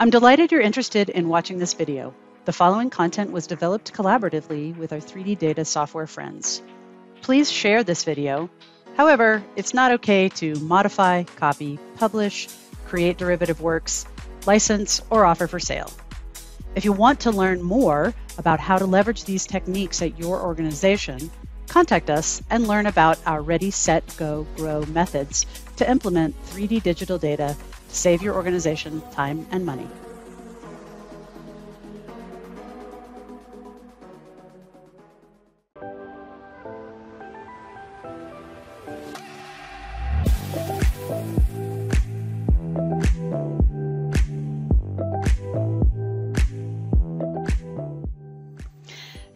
I'm delighted you're interested in watching this video. The following content was developed collaboratively with our 3D data software friends. Please share this video. However, it's not okay to modify, copy, publish, create derivative works, license, or offer for sale. If you want to learn more about how to leverage these techniques at your organization, contact us and learn about our Ready, Set, Go, Grow methods to implement 3D digital data to save your organization time and money.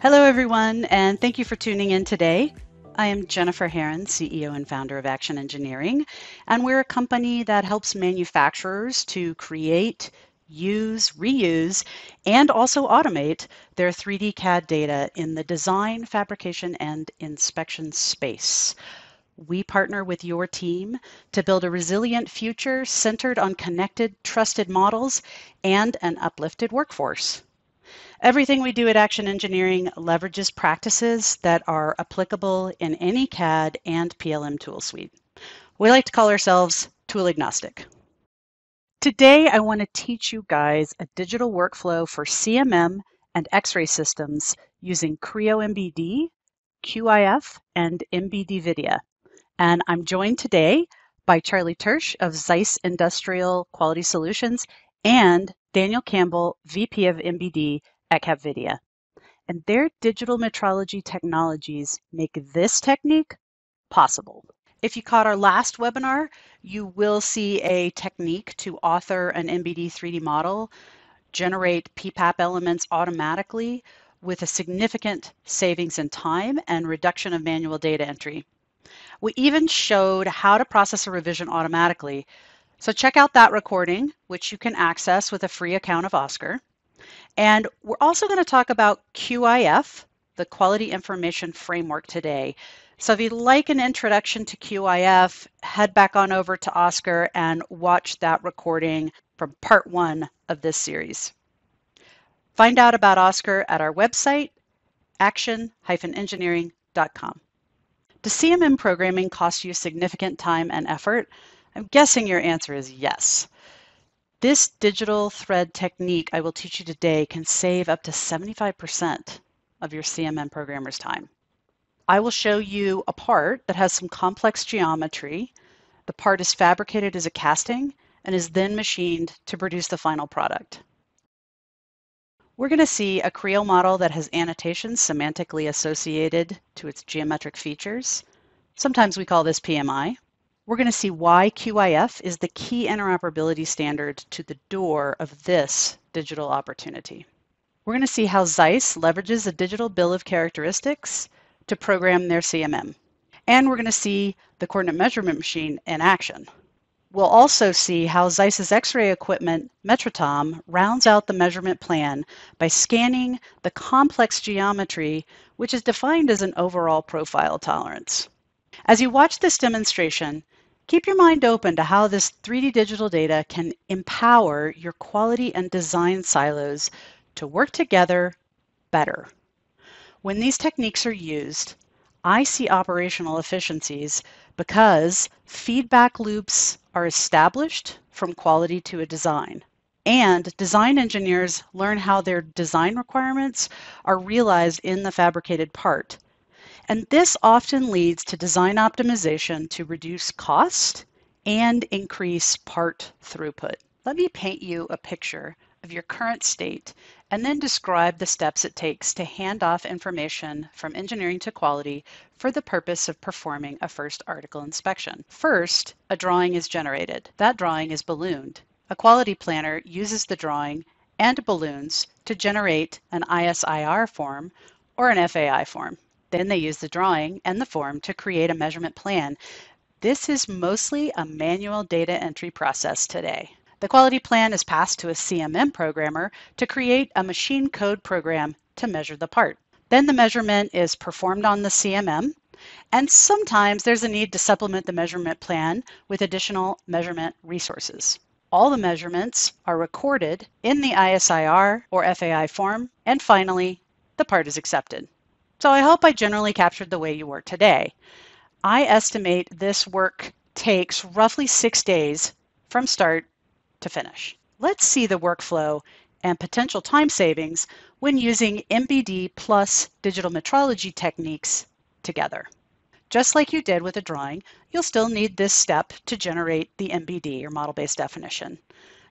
Hello, everyone, and thank you for tuning in today. I am Jennifer Herron, CEO and founder of Action Engineering, and we're a company that helps manufacturers to create, use, reuse, and also automate their 3D CAD data in the design, fabrication, and inspection space. We partner with your team to build a resilient future centered on connected, trusted models and an uplifted workforce. Everything we do at Action Engineering leverages practices that are applicable in any CAD and PLM tool suite. We like to call ourselves tool agnostic. Today, I want to teach you guys a digital workflow for CMM and X-ray systems using Creo MBD, QIF, and MBDVidia. And I'm joined today by Charlie Tersch of Zeiss Industrial Quality Solutions and Daniel Campbell, VP of MBD at Capvidia. And their digital metrology technologies make this technique possible. If you caught our last webinar, you will see a technique to author an MBD 3D model, generate PPAP elements automatically with a significant savings in time and reduction of manual data entry. We even showed how to process a revision automatically. So check out that recording, which you can access with a free account of Oscar. And we're also going to talk about QIF, the Quality Information Framework today. So if you'd like an introduction to QIF, head back on over to Oscar and watch that recording from part one of this series. Find out about Oscar at our website, action-engineering.com. Does CMM programming cost you significant time and effort? I'm guessing your answer is yes. This digital thread technique I will teach you today can save up to 75% of your CMM programmer's time. I will show you a part that has some complex geometry. The part is fabricated as a casting and is then machined to produce the final product. We're going to see a Creo model that has annotations semantically associated to its geometric features. Sometimes we call this PMI. We're going to see why QIF is the key interoperability standard to the door of this digital opportunity. We're going to see how Zeiss leverages a digital bill of characteristics to program their CMM. And we're going to see the coordinate measurement machine in action. We'll also see how Zeiss's X-ray equipment, Metrotom, rounds out the measurement plan by scanning the complex geometry, which is defined as an overall profile tolerance. As you watch this demonstration, Keep your mind open to how this 3D digital data can empower your quality and design silos to work together better. When these techniques are used, I see operational efficiencies because feedback loops are established from quality to a design. And design engineers learn how their design requirements are realized in the fabricated part and this often leads to design optimization to reduce cost and increase part throughput. Let me paint you a picture of your current state and then describe the steps it takes to hand off information from engineering to quality for the purpose of performing a first article inspection. First, a drawing is generated. That drawing is ballooned. A quality planner uses the drawing and balloons to generate an ISIR form or an FAI form. Then they use the drawing and the form to create a measurement plan. This is mostly a manual data entry process today. The quality plan is passed to a CMM programmer to create a machine code program to measure the part. Then the measurement is performed on the CMM, and sometimes there's a need to supplement the measurement plan with additional measurement resources. All the measurements are recorded in the ISIR or FAI form. And finally, the part is accepted. So I hope I generally captured the way you work today. I estimate this work takes roughly six days from start to finish. Let's see the workflow and potential time savings when using MBD plus digital metrology techniques together. Just like you did with a drawing, you'll still need this step to generate the MBD or model-based definition.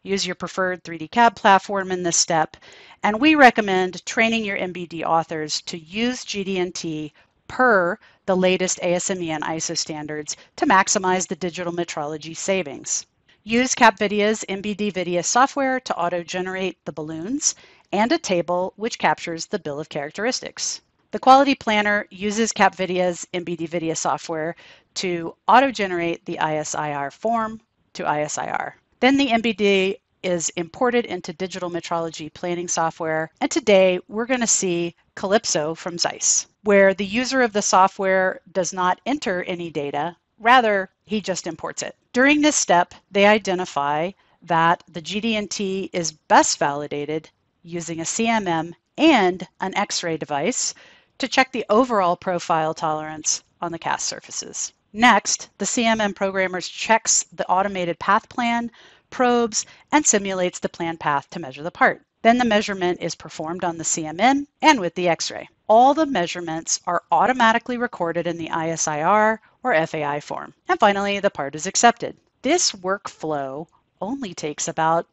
Use your preferred 3D CAD platform in this step, and we recommend training your MBD authors to use GD&T per the latest ASME and ISO standards to maximize the digital metrology savings. Use Capvidia's MBD software to auto-generate the balloons and a table which captures the bill of characteristics. The Quality Planner uses Capvidia's MBD software to auto-generate the ISIR form to ISIR. Then the MBD is imported into digital metrology planning software. And today we're going to see Calypso from Zeiss, where the user of the software does not enter any data, rather he just imports it. During this step, they identify that the GD&T is best validated using a CMM and an X-ray device to check the overall profile tolerance on the cast surfaces. Next, the CMM programmer checks the automated path plan, probes, and simulates the planned path to measure the part. Then the measurement is performed on the CMM and with the X-ray. All the measurements are automatically recorded in the ISIR or FAI form. And finally, the part is accepted. This workflow only takes about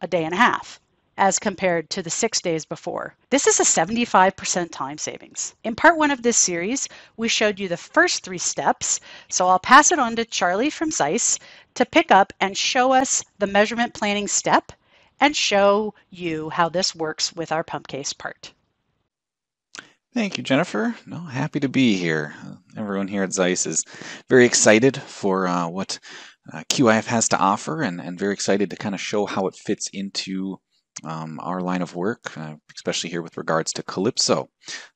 a day and a half as compared to the six days before. This is a 75% time savings. In part one of this series, we showed you the first three steps, so I'll pass it on to Charlie from Zeiss to pick up and show us the measurement planning step and show you how this works with our pump case part. Thank you, Jennifer. No, happy to be here. Everyone here at Zeiss is very excited for uh, what uh, QIF has to offer and, and very excited to kind of show how it fits into um, our line of work, uh, especially here with regards to Calypso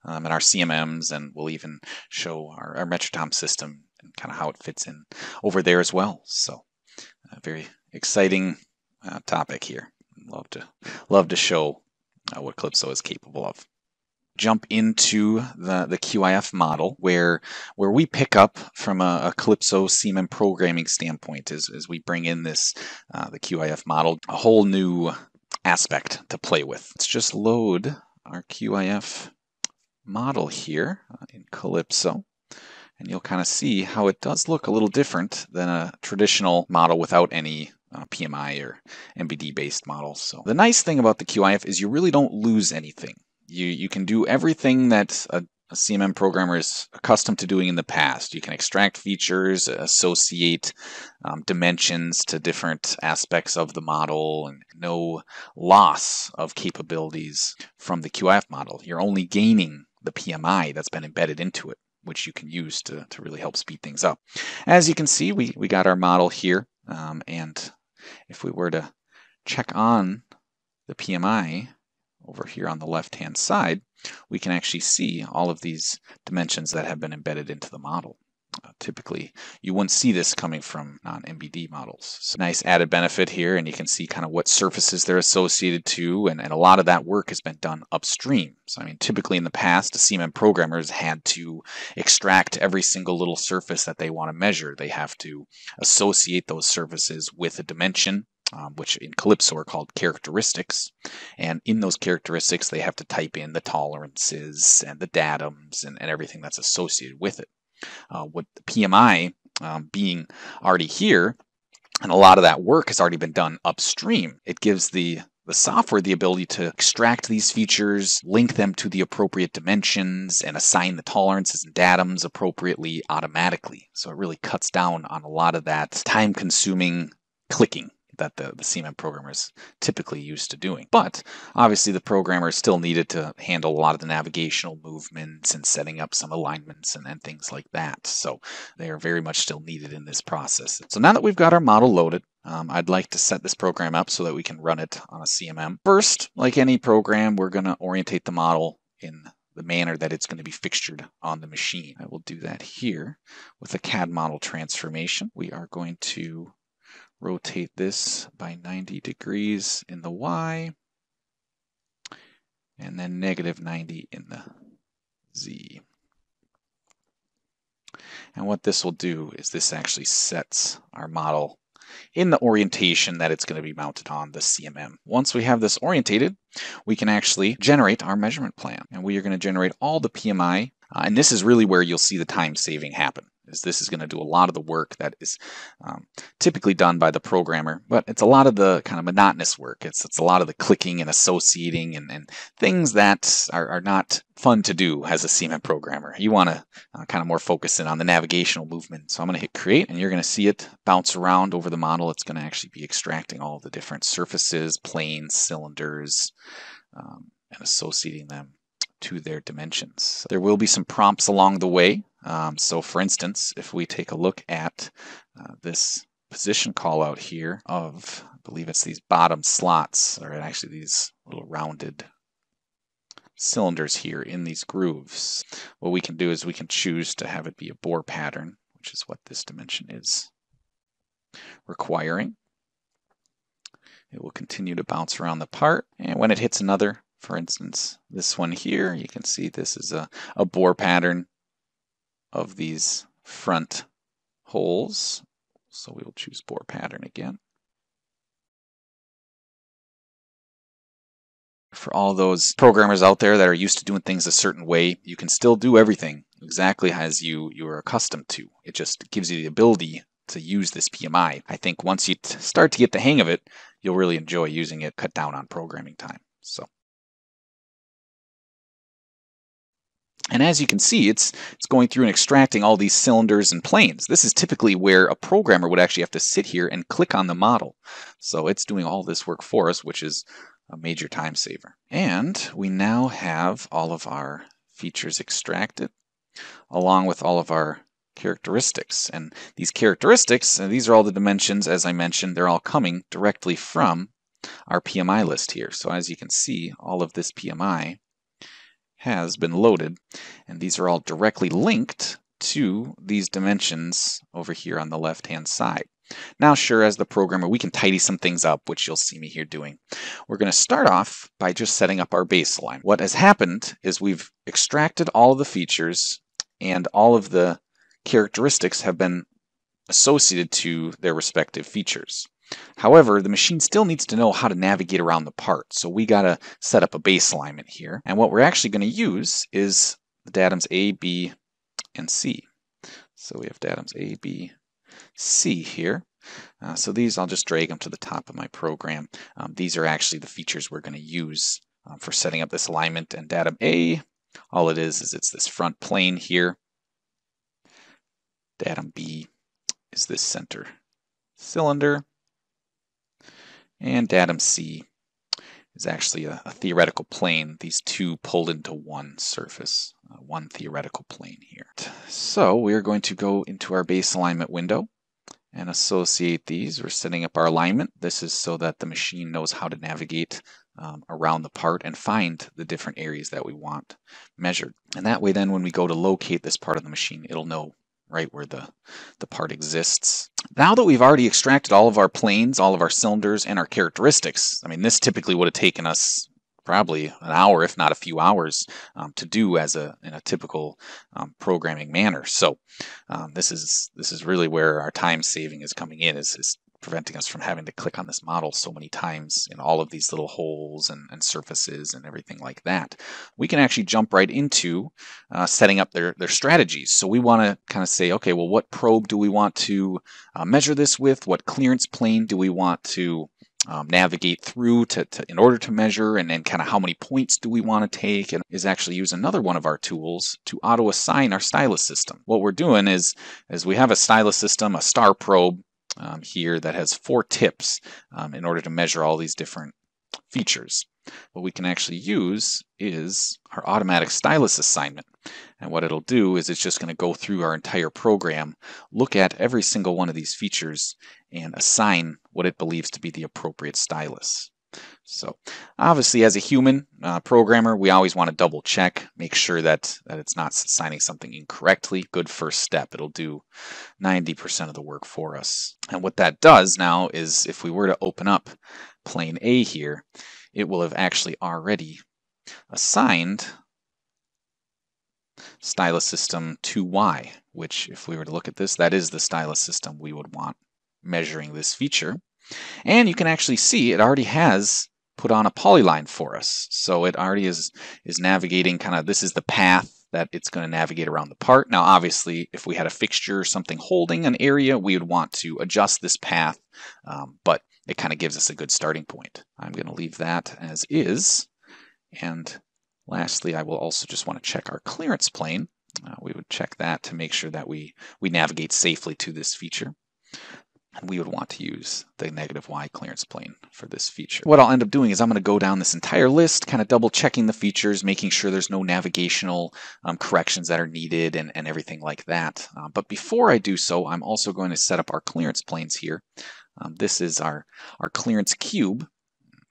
um, and our CMMs, and we'll even show our, our Metrotom system and kind of how it fits in over there as well. So, a very exciting uh, topic here. Love to love to show uh, what Calypso is capable of jump into the, the QIF model where where we pick up from a, a Calypso CMM programming standpoint as, as we bring in this uh, the QIF model, a whole new aspect to play with. Let's just load our QIF model here in Calypso and you'll kind of see how it does look a little different than a traditional model without any uh, PMI or MBD based models. So the nice thing about the QIF is you really don't lose anything you you can do everything that a, a, CMM programmer is accustomed to doing in the past. You can extract features, associate um, dimensions to different aspects of the model, and no loss of capabilities from the QIF model. You're only gaining the PMI that's been embedded into it, which you can use to, to really help speed things up. As you can see, we, we got our model here, um, and if we were to check on the PMI, over here on the left-hand side, we can actually see all of these dimensions that have been embedded into the model. Uh, typically, you wouldn't see this coming from non-MBD models. So nice added benefit here, and you can see kind of what surfaces they're associated to, and, and a lot of that work has been done upstream. So, I mean, typically in the past, CMM programmers had to extract every single little surface that they want to measure. They have to associate those surfaces with a dimension um, which in Calypso are called characteristics. And in those characteristics, they have to type in the tolerances and the datums and, and everything that's associated with it. Uh, with the PMI um, being already here, and a lot of that work has already been done upstream, it gives the the software the ability to extract these features, link them to the appropriate dimensions, and assign the tolerances and datums appropriately automatically. So it really cuts down on a lot of that time consuming clicking that the, the CMM programmers typically used to doing. But obviously, the programmers still needed to handle a lot of the navigational movements and setting up some alignments and, and things like that. So they are very much still needed in this process. So now that we've got our model loaded, um, I'd like to set this program up so that we can run it on a CMM. First, like any program, we're going to orientate the model in the manner that it's going to be fixtured on the machine. I will do that here with a CAD model transformation. We are going to rotate this by 90 degrees in the Y, and then negative 90 in the Z. And what this will do is this actually sets our model in the orientation that it's going to be mounted on the CMM. Once we have this orientated, we can actually generate our measurement plan. And we are going to generate all the PMI, uh, and this is really where you'll see the time saving happen is this is going to do a lot of the work that is um, typically done by the programmer, but it's a lot of the kind of monotonous work. It's, it's a lot of the clicking and associating and, and things that are, are not fun to do as a CMM programmer. You want to uh, kind of more focus in on the navigational movement. So I'm going to hit create and you're going to see it bounce around over the model. It's going to actually be extracting all the different surfaces, planes, cylinders, um, and associating them to their dimensions. There will be some prompts along the way um, so for instance, if we take a look at uh, this position call out here of, I believe it's these bottom slots, or actually these little rounded cylinders here in these grooves, what we can do is we can choose to have it be a bore pattern, which is what this dimension is requiring. It will continue to bounce around the part, and when it hits another, for instance, this one here, you can see this is a, a bore pattern of these front holes. So we will choose bore pattern again. For all those programmers out there that are used to doing things a certain way, you can still do everything exactly as you, you are accustomed to. It just gives you the ability to use this PMI. I think once you start to get the hang of it, you'll really enjoy using it, cut down on programming time. So. And as you can see, it's, it's going through and extracting all these cylinders and planes. This is typically where a programmer would actually have to sit here and click on the model. So it's doing all this work for us, which is a major time saver. And we now have all of our features extracted, along with all of our characteristics. And these characteristics, and these are all the dimensions, as I mentioned, they're all coming directly from our PMI list here. So as you can see, all of this PMI has been loaded, and these are all directly linked to these dimensions over here on the left-hand side. Now, sure, as the programmer, we can tidy some things up, which you'll see me here doing. We're going to start off by just setting up our baseline. What has happened is we've extracted all of the features and all of the characteristics have been associated to their respective features. However, the machine still needs to know how to navigate around the part, so we got to set up a base alignment here. And what we're actually going to use is the datums A, B, and C. So we have datums A, B, C here. Uh, so these, I'll just drag them to the top of my program. Um, these are actually the features we're going to use um, for setting up this alignment. And datum A, all it is, is it's this front plane here. Datum B is this center cylinder. And datum C is actually a, a, theoretical plane, these two pulled into one surface, uh, one theoretical plane here. So we're going to go into our base alignment window and associate these. We're setting up our alignment. This is so that the machine knows how to navigate um, around the part and find the different areas that we want measured. And that way then when we go to locate this part of the machine, it'll know right where the, the part exists. Now that we've already extracted all of our planes, all of our cylinders, and our characteristics, I mean, this typically would have taken us probably an hour, if not a few hours, um, to do as a in a typical um, programming manner. So um, this is this is really where our time saving is coming in is, is preventing us from having to click on this model so many times in all of these little holes and, and surfaces and everything like that. We can actually jump right into uh, setting up their, their strategies. So we want to kind of say, okay, well, what probe do we want to uh, measure this with? What clearance plane do we want to um, navigate through to, to, in order to measure and then kind of how many points do we want to take and is actually use another one of our tools to auto assign our stylus system. What we're doing is, is we have a stylus system, a star probe, um, here that has four tips um, in order to measure all these different features. What we can actually use is our automatic stylus assignment. And what it'll do is it's just going to go through our entire program, look at every single one of these features, and assign what it believes to be the appropriate stylus. So obviously as a human uh, programmer, we always want to double check, make sure that, that it's not signing something incorrectly. Good first step. It'll do 90% of the work for us. And what that does now is if we were to open up plane A here, it will have actually already assigned stylus system 2y, which if we were to look at this, that is the stylus system we would want measuring this feature. And you can actually see it already has put on a polyline for us. So it already is, is navigating kind of, this is the path that it's going to navigate around the part. Now, obviously, if we had a fixture or something holding an area, we would want to adjust this path, um, but it kind of gives us a good starting point. I'm going to leave that as is. And lastly, I will also just want to check our clearance plane. Uh, we would check that to make sure that we, we navigate safely to this feature we would want to use the negative y clearance plane for this feature. What I'll end up doing is I'm going to go down this entire list, kind of double checking the features, making sure there's no navigational um, corrections that are needed and, and everything like that. Uh, but before I do so, I'm also going to set up our clearance planes here. Um, this is our, our clearance cube.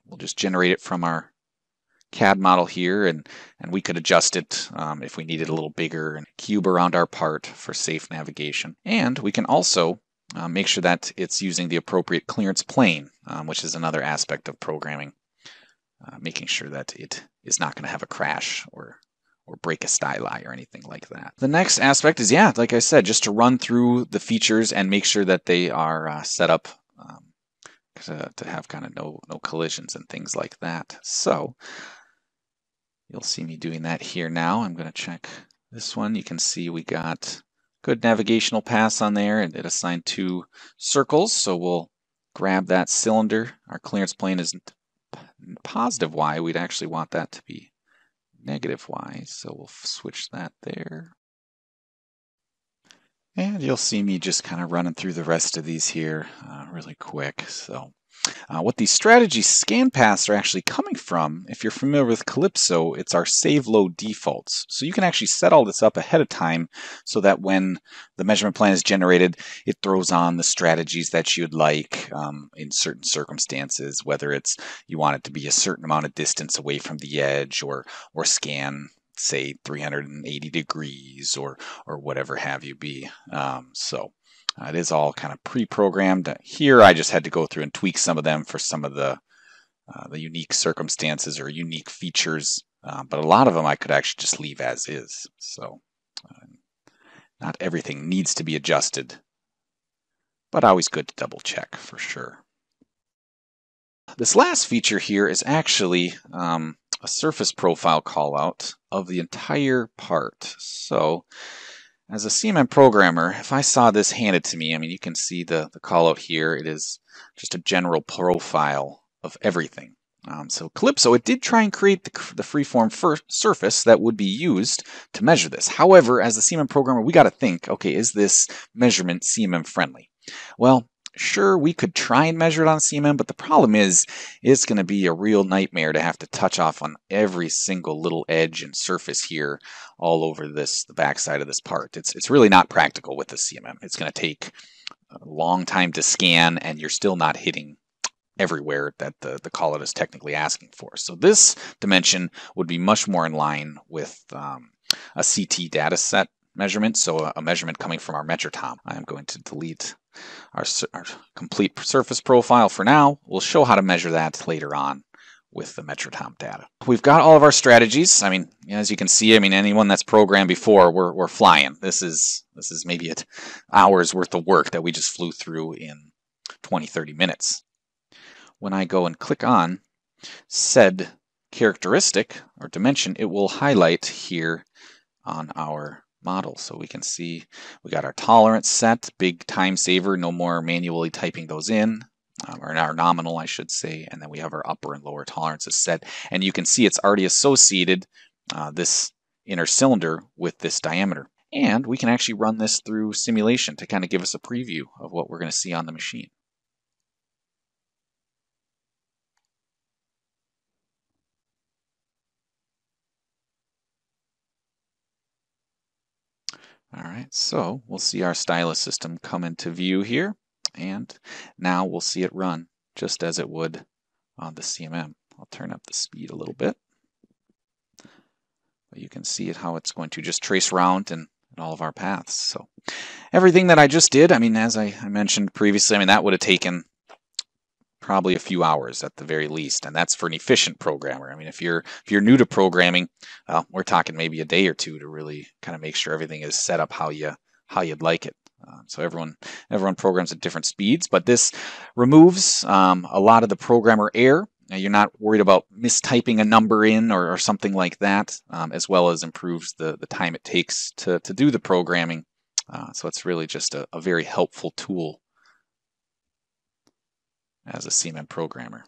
We'll just generate it from our CAD model here, and, and we could adjust it um, if we needed a little bigger and cube around our part for safe navigation. And we can also uh, make sure that it's using the appropriate clearance plane, um, which is another aspect of programming, uh, making sure that it is not going to have a crash or or break a styli or anything like that. The next aspect is, yeah, like I said, just to run through the features and make sure that they are uh, set up um, to, to have kind of no, no collisions and things like that. So you'll see me doing that here now. I'm going to check this one. You can see we got good navigational pass on there and it assigned two circles so we'll grab that cylinder. Our clearance plane is positive y. We'd actually want that to be negative y so we'll switch that there. And you'll see me just kind of running through the rest of these here uh, really quick so uh, what these strategy scan paths are actually coming from, if you're familiar with Calypso, it's our save load defaults. So you can actually set all this up ahead of time so that when the measurement plan is generated, it throws on the strategies that you'd like um, in certain circumstances, whether it's you want it to be a certain amount of distance away from the edge or, or scan say 380 degrees or or whatever have you be. Um, so uh, it is all kind of pre-programmed. Here I just had to go through and tweak some of them for some of the, uh, the unique circumstances or unique features, uh, but a lot of them I could actually just leave as is. So uh, not everything needs to be adjusted, but always good to double check for sure. This last feature here is actually um, a surface profile callout of the entire part. So as a CMM programmer, if I saw this handed to me, I mean, you can see the, the call out here. It is just a general profile of everything. Um, so Calypso, it did try and create the, the freeform surface that would be used to measure this. However, as a CMM programmer, we got to think, okay, is this measurement CMM friendly? Well, Sure, we could try and measure it on CMM, but the problem is it's going to be a real nightmare to have to touch off on every single little edge and surface here all over this the backside of this part. It's, it's really not practical with the CMM. It's going to take a long time to scan and you're still not hitting everywhere that the, the callout is technically asking for. So this dimension would be much more in line with um, a CT data set measurement, so a, a measurement coming from our Metrotom. I'm going to delete our, our complete surface profile for now. We'll show how to measure that later on with the Metrotom data. We've got all of our strategies. I mean, as you can see, I mean, anyone that's programmed before, we're, we're flying. This is, this is maybe an hour's worth of work that we just flew through in 20, 30 minutes. When I go and click on said characteristic or dimension, it will highlight here on our model. So we can see we got our tolerance set, big time saver, no more manually typing those in, um, or our nominal, I should say, and then we have our upper and lower tolerances set. And you can see it's already associated uh, this inner cylinder with this diameter. And we can actually run this through simulation to kind of give us a preview of what we're going to see on the machine. All right, so we'll see our stylus system come into view here, and now we'll see it run just as it would on the CMM. I'll turn up the speed a little bit. But you can see it how it's going to just trace around and, all of our paths. So everything that I just did, I mean, as I, I mentioned previously, I mean, that would have taken probably a few hours at the very least, and that's for an efficient programmer. I mean, if you're if you're new to programming, well, we're talking maybe a day or two to really kind of make sure everything is set up how you how you'd like it. Um, so everyone everyone programs at different speeds, but this removes um, a lot of the programmer error you're not worried about mistyping a number in or, or something like that, um, as well as improves the, the time it takes to, to do the programming. Uh, so it's really just a, a very helpful tool as a CMM programmer.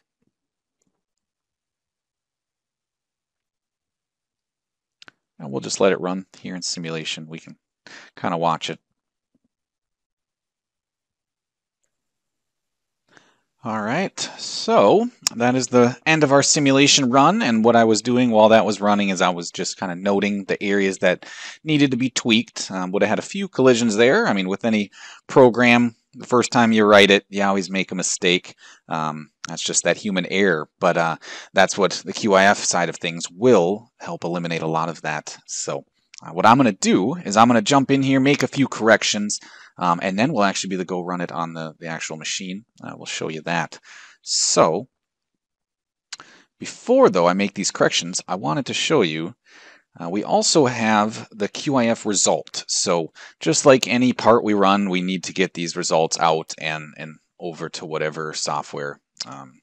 And we'll just let it run here in simulation. We can kind of watch it All right, so that is the end of our simulation run. And what I was doing while that was running is I was just kind of noting the areas that needed to be tweaked. Um, would have had a few collisions there. I mean, with any program, the first time you write it, you always make a mistake. Um, that's just that human error. But uh, that's what the QIF side of things will help eliminate a lot of that. So uh, what I'm going to do is I'm going to jump in here, make a few corrections, um, and then we'll actually be the go run it on the, the actual machine. Uh, we'll show you that. So before, though, I make these corrections, I wanted to show you uh, we also have the QIF result. So just like any part we run, we need to get these results out and, and over to whatever software um,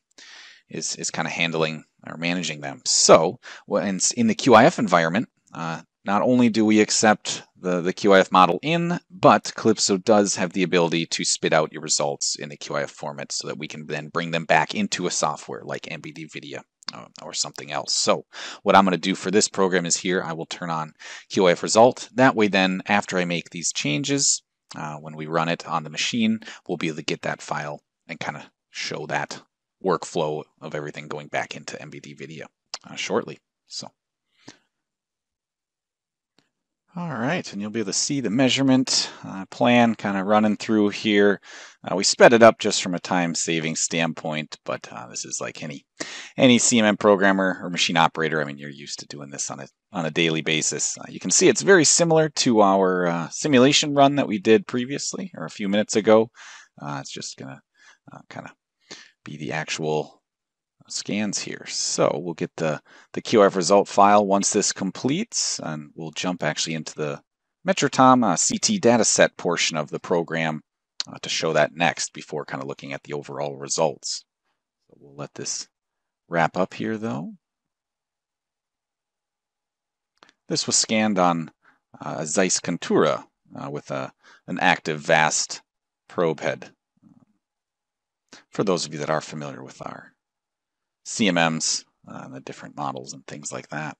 is, is kind of handling or managing them. So in, the QIF environment, uh, not only do we accept the, the QIF model in, but Calypso does have the ability to spit out your results in the QIF format so that we can then bring them back into a software like MBDVidia uh, or something else. So what I'm going to do for this program is here, I will turn on QIF result. That way then, after I make these changes, uh, when we run it on the machine, we'll be able to get that file and kind of show that workflow of everything going back into MBDVidia uh, shortly. So. All right, and you'll be able to see the measurement uh, plan kind of running through here. Uh, we sped it up just from a time-saving standpoint, but uh, this is like any any CMM programmer or machine operator. I mean, you're used to doing this on a on a daily basis. Uh, you can see it's very similar to our uh, simulation run that we did previously or a few minutes ago. Uh, it's just gonna kind of be the actual scans here. So we'll get the, the QIF result file once this completes, and we'll jump actually into the Metrotom uh, CT dataset portion of the program uh, to show that next before kind of looking at the overall results. So we'll let this wrap up here though. This was scanned on uh, Zeiss Contura uh, with a, an active VAST probe head. For those of you that are familiar with our CMMs, uh, the different models and things like that.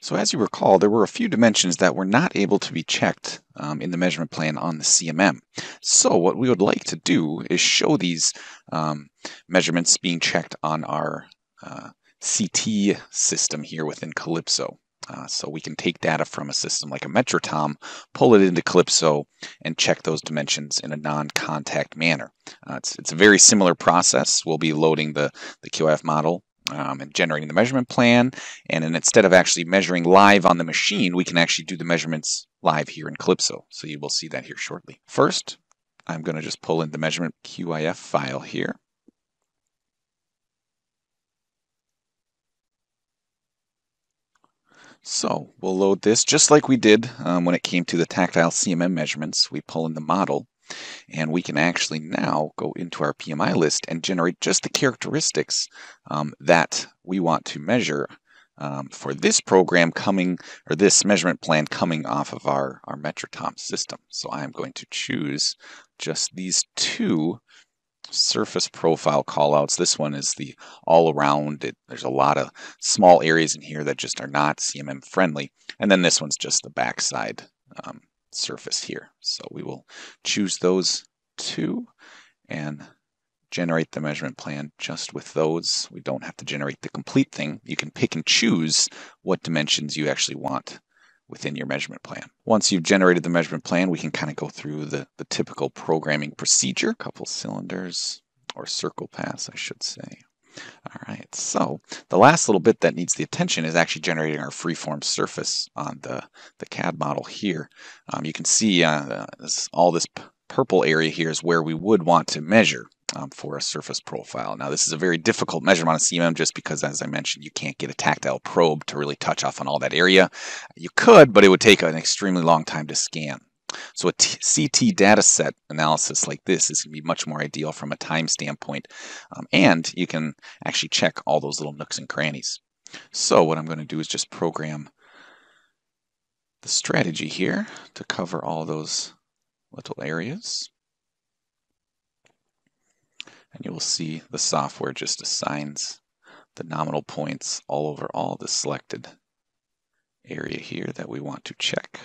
So as you recall, there were a few dimensions that were not able to be checked um, in the measurement plan on the CMM. So what we would like to do is show these um, measurements being checked on our uh, CT system here within Calypso. Uh, so we can take data from a system like a Metrotom, pull it into Calypso, and check those dimensions in a non-contact manner. Uh, it's, it's a very similar process. We'll be loading the, the QIF model um, and generating the measurement plan. And then instead of actually measuring live on the machine, we can actually do the measurements live here in Calypso. So you will see that here shortly. First, I'm going to just pull in the measurement QIF file here. So we'll load this just like we did um, when it came to the tactile CMM measurements. We pull in the model and we can actually now go into our PMI list and generate just the characteristics um, that we want to measure um, for this program coming, or this measurement plan coming off of our, our Metrotom system. So I'm going to choose just these two surface profile callouts. This one is the all around. It, there's a lot of small areas in here that just are not CMM friendly. And then this one's just the backside um, surface here. So we will choose those two and generate the measurement plan just with those. We don't have to generate the complete thing. You can pick and choose what dimensions you actually want within your measurement plan. Once you've generated the measurement plan, we can kind of go through the, the typical programming procedure. Couple cylinders, or circle paths, I should say. All right, so the last little bit that needs the attention is actually generating our freeform surface on the, the CAD model here. Um, you can see uh, this, all this purple area here is where we would want to measure um, for a surface profile. Now this is a very difficult measurement on CMM just because as I mentioned you can't get a tactile probe to really touch off on all that area. You could but it would take an extremely long time to scan. So a CT data set analysis like this is going to be much more ideal from a time standpoint um, and you can actually check all those little nooks and crannies. So what I'm going to do is just program the strategy here to cover all those little areas. And you will see the software just assigns the nominal points all over all the selected area here that we want to check.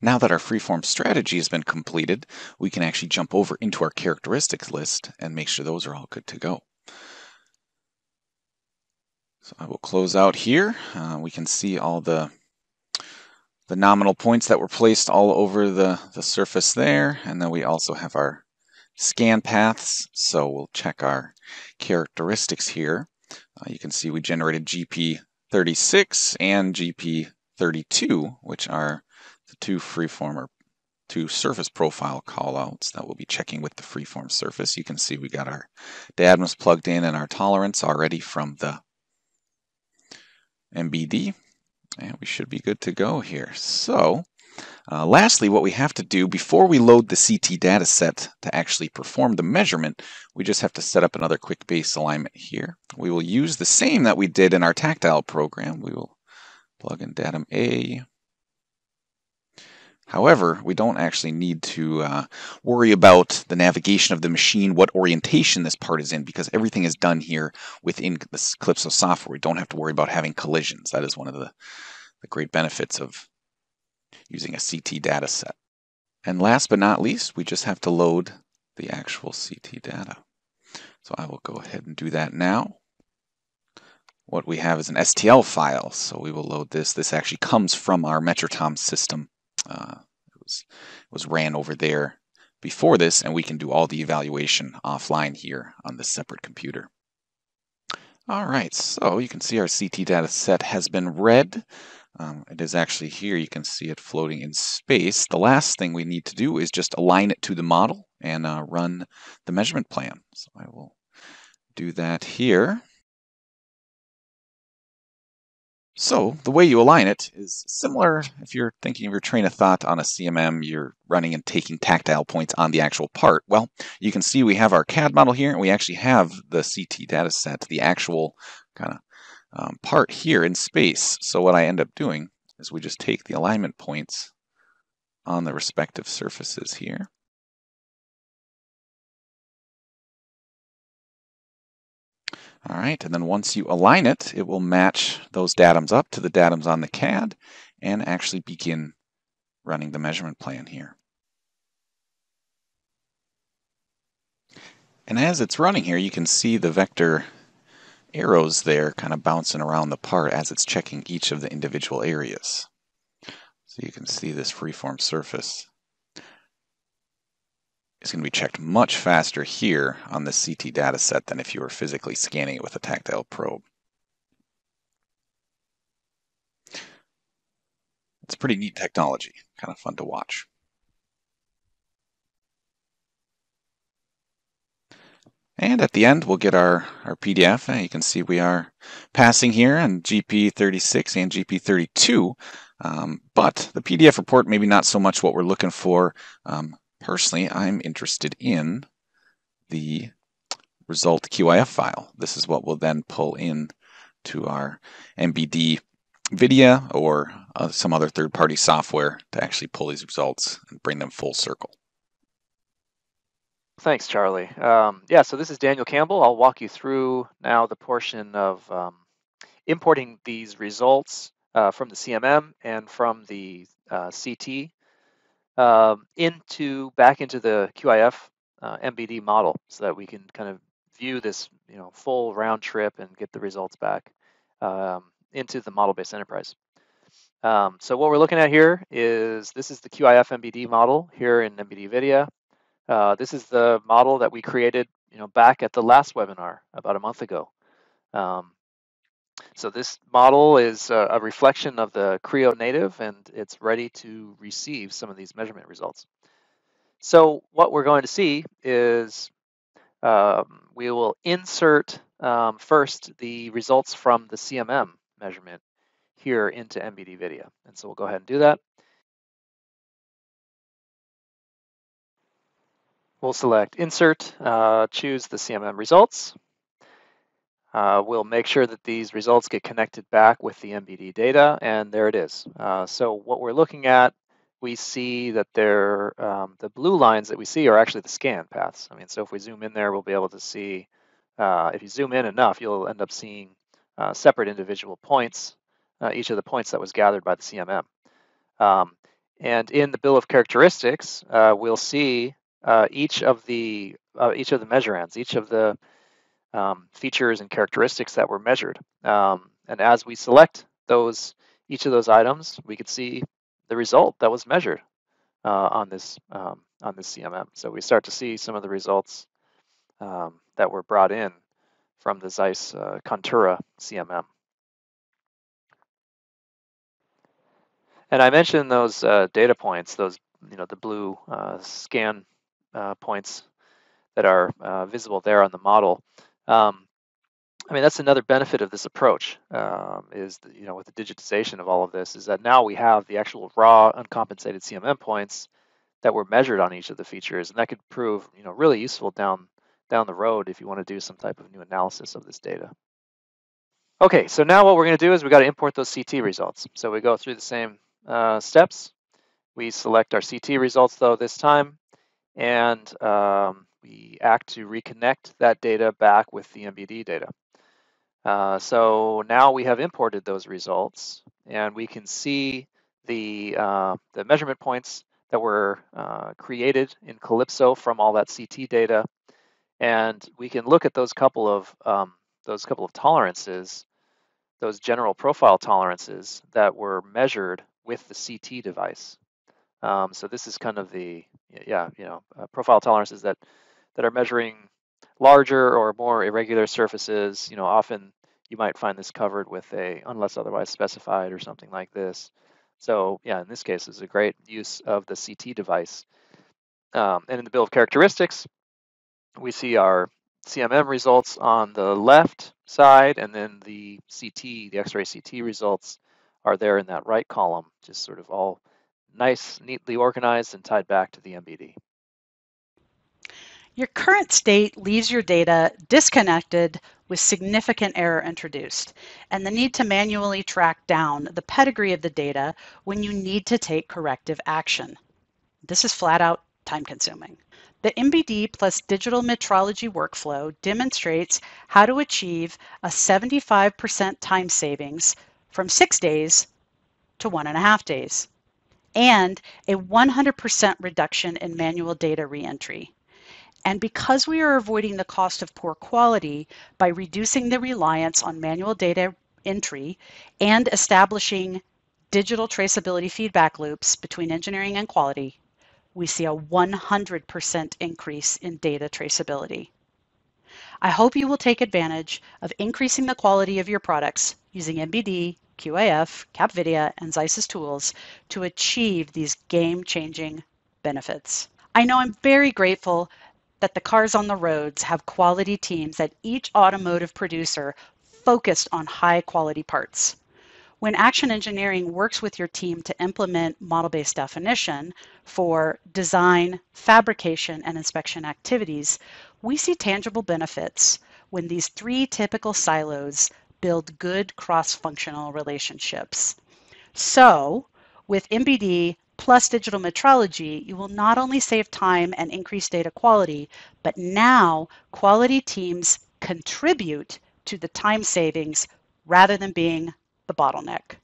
Now that our freeform strategy has been completed, we can actually jump over into our characteristics list and make sure those are all good to go. So I will close out here. Uh, we can see all the the nominal points that were placed all over the, the surface there. And then we also have our scan paths. So we'll check our characteristics here. Uh, you can see we generated GP36 and GP32, which are the two freeform or two surface profile callouts that we'll be checking with the freeform surface. You can see we got our datums plugged in and our tolerance already from the MBD. And we should be good to go here. So, uh, lastly, what we have to do before we load the CT data set to actually perform the measurement, we just have to set up another quick base alignment here. We will use the same that we did in our tactile program. We will plug in datum A, However, we don't actually need to uh, worry about the navigation of the machine, what orientation this part is in, because everything is done here within the Calypso software. We don't have to worry about having collisions. That is one of the, the great benefits of using a CT data set. And last but not least, we just have to load the actual CT data. So I will go ahead and do that now. What we have is an STL file, so we will load this. This actually comes from our Metrotom system uh, it was it was ran over there before this, and we can do all the evaluation offline here on this separate computer. All right, so you can see our CT data set has been read. Um, it is actually here, you can see it floating in space. The last thing we need to do is just align it to the model and uh, run the measurement plan. So I will do that here. So the way you align it is similar if you're thinking of your train of thought on a CMM, you're running and taking tactile points on the actual part. Well, you can see we have our CAD model here and we actually have the CT data set, the actual kind of um, part here in space. So what I end up doing is we just take the alignment points on the respective surfaces here. All right, and then once you align it, it will match those datums up to the datums on the CAD and actually begin running the measurement plan here. And as it's running here, you can see the vector arrows there kind of bouncing around the part as it's checking each of the individual areas. So you can see this freeform surface is going to be checked much faster here on the CT data set than if you were physically scanning it with a tactile probe. It's pretty neat technology, kind of fun to watch. And at the end, we'll get our, our PDF. And you can see we are passing here on GP36 and GP32. Um, but the PDF report, maybe not so much what we're looking for. Um, Personally, I'm interested in the result QIF file. This is what we'll then pull in to our MBD Vidya or uh, some other third-party software to actually pull these results and bring them full circle. Thanks, Charlie. Um, yeah, so this is Daniel Campbell. I'll walk you through now the portion of um, importing these results uh, from the CMM and from the uh, CT um, into back into the QIF uh, MBD model so that we can kind of view this you know full round trip and get the results back um, into the model-based enterprise. Um, so what we're looking at here is this is the QIF MBD model here in MBD Vidia. Uh, this is the model that we created you know back at the last webinar about a month ago. Um, so this model is a, a, reflection of the Creo native and it's ready to receive some of these measurement results. So what we're going to see is um, we will insert um, first the results from the CMM measurement here into MBDVidia. And so we'll go ahead and do that. We'll select Insert, uh, choose the CMM results. Uh, we'll make sure that these results get connected back with the MBD data, and there it is. Uh, so what we're looking at we see that um, the blue lines that we see are actually the scan paths. I mean, so if we zoom in there, we'll be able to see, uh, if you zoom in enough, you'll end up seeing uh, separate individual points, uh, each of the points that was gathered by the CMM. Um, and in the bill of characteristics, uh, we'll see each of the each of the measurands, each of the um, features and characteristics that were measured. Um, and as we select those each of those items, we could see the result that was measured uh, on this um, on this CMM. So we start to see some of the results um, that were brought in from the Zeiss uh, Contura CMM. And I mentioned those uh, data points, those you know the blue uh, scan uh, points that are uh, visible there on the model. Um, I mean, that's another benefit of this approach um, is, you know, with the digitization of all of this, is that now we have the actual raw uncompensated CMM points that were measured on each of the features, and that could prove, you know, really useful down down the road if you want to do some type of new analysis of this data. Okay, so now what we're going to do is we got to import those CT results. So we go through the same uh, steps. We select our CT results though this time, and um, we act to reconnect that data back with the MBD data. Uh, so now we have imported those results and we can see the, uh, the measurement points that were uh, created in Calypso from all that CT data. And we can look at those couple of um, those couple of tolerances, those general profile tolerances that were measured with the CT device. Um, so this is kind of the yeah you know uh, profile tolerances that that are measuring larger or more irregular surfaces, you know, often you might find this covered with a unless otherwise specified or something like this. So yeah, in this case, it's a great use of the CT device. Um, and in the bill of characteristics, we see our CMM results on the left side, and then the CT, the X-ray CT results are there in that right column, just sort of all nice, neatly organized and tied back to the MBD. Your current state leaves your data disconnected with significant error introduced and the need to manually track down the pedigree of the data when you need to take corrective action. This is flat out time consuming. The MBD plus digital metrology workflow demonstrates how to achieve a 75% time savings from six days to one and a half days and a 100% reduction in manual data reentry. And because we are avoiding the cost of poor quality by reducing the reliance on manual data entry and establishing digital traceability feedback loops between engineering and quality, we see a 100% increase in data traceability. I hope you will take advantage of increasing the quality of your products using MBD, QIF, Capvidia, and Zeiss's tools to achieve these game-changing benefits. I know I'm very grateful that the cars on the roads have quality teams at each automotive producer focused on high quality parts. When Action Engineering works with your team to implement model based definition for design, fabrication, and inspection activities, we see tangible benefits when these three typical silos build good cross functional relationships. So, with MBD, plus digital metrology, you will not only save time and increase data quality, but now quality teams contribute to the time savings rather than being the bottleneck.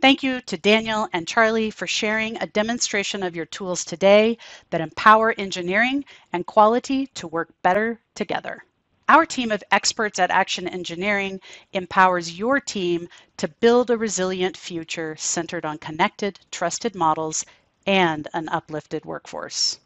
Thank you to Daniel and Charlie for sharing a demonstration of your tools today that empower engineering and quality to work better together. Our team of experts at Action Engineering empowers your team to build a resilient future centered on connected, trusted models and an uplifted workforce.